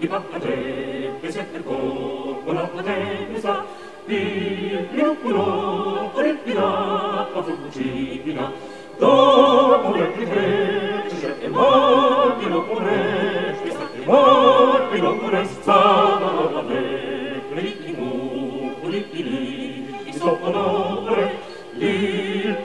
Viva Padre, che si accercò con la potenza, il mio curò, origina, a fuggina, dopo le pietre, ci siete morti, lo corre, ci siete morti, lo corre, stava la padre, le ricchi mu, ricchi lì, il suo colore, lì,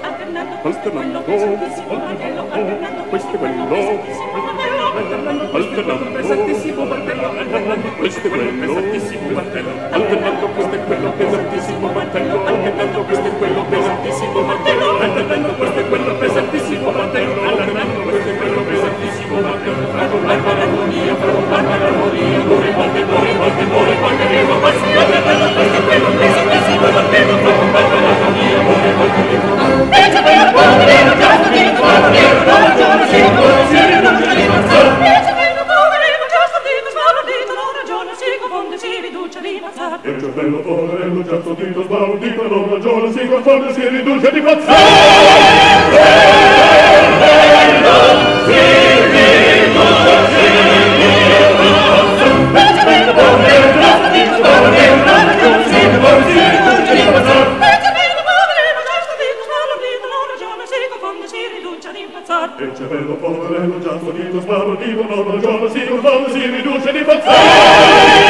alternando, alternando, questo e quello, alternando, pesantissimo martello, questo e quello, pesantissimo martello, alternando questo e quello, pesantissimo martello, alternando questo e quello, pesantissimo il dolce di E c'è bello poverello già sto dietro sbarro, dico no, no, giorno, sì, di pazzare!